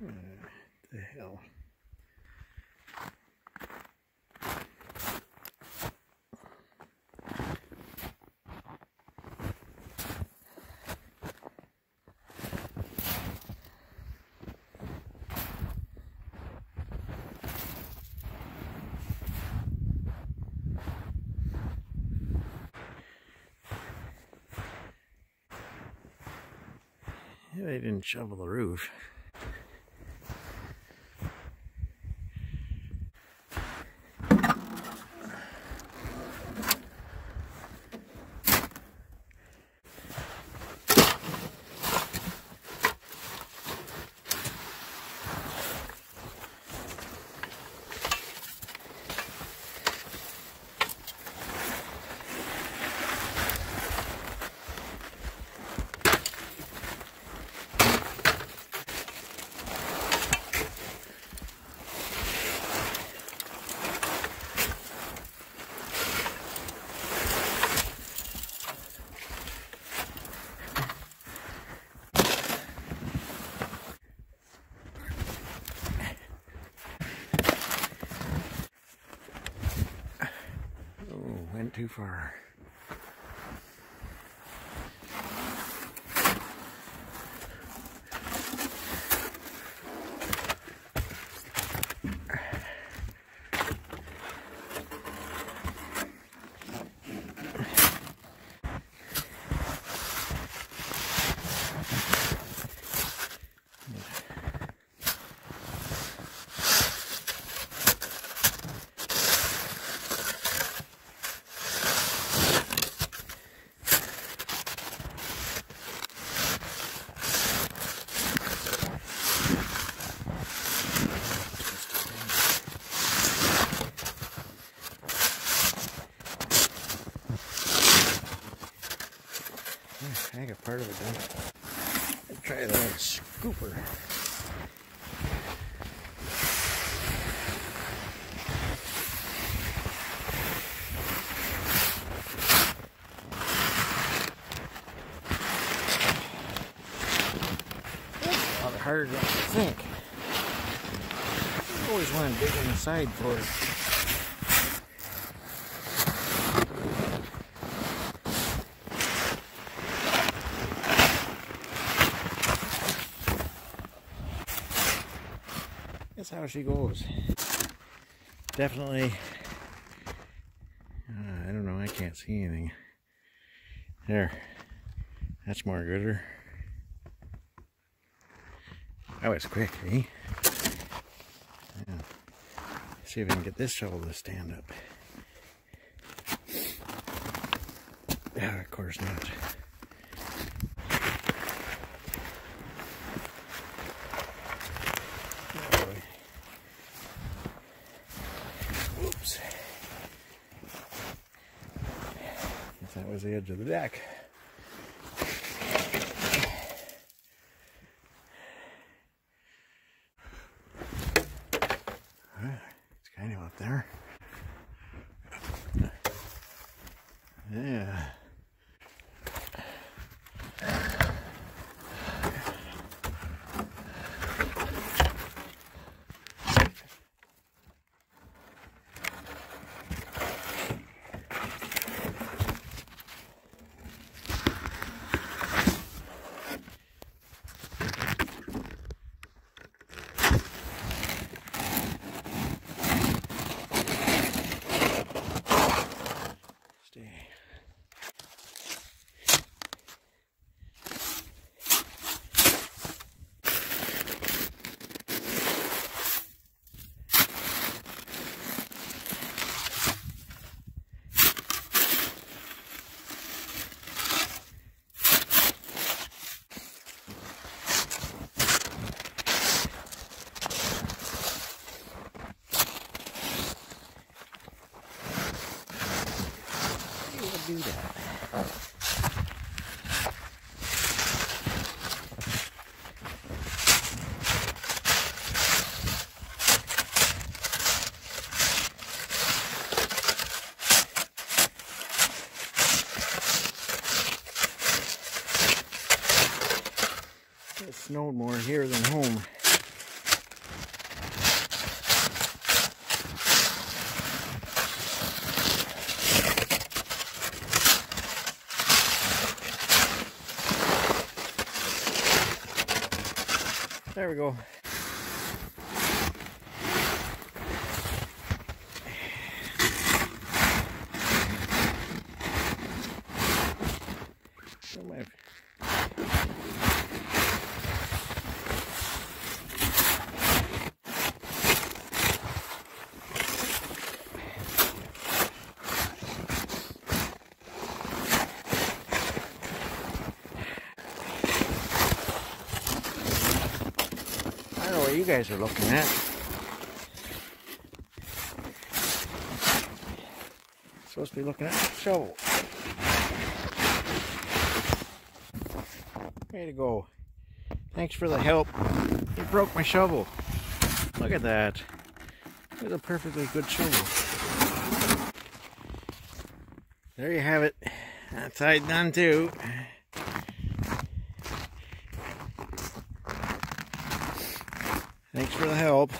the hell? They didn't shovel the roof. Oh, went too far. I got part of it done. Let's try the scooper. Harder than I think. I always want to dig in the side for it. That's how she goes. Definitely. Uh, I don't know. I can't see anything. There. That's more gooder. That was quick, eh? Yeah. See if I can get this shovel to stand up. Yeah, of course not. That was the edge of the deck. It's kind of up there. Yeah. It snowed more here than home. There we go. What you guys are looking at. Supposed to be looking at the shovel. Way to go. Thanks for the help. You broke my shovel. Look at that. It's a perfectly good shovel. There you have it. That's side done too. Thanks for the help.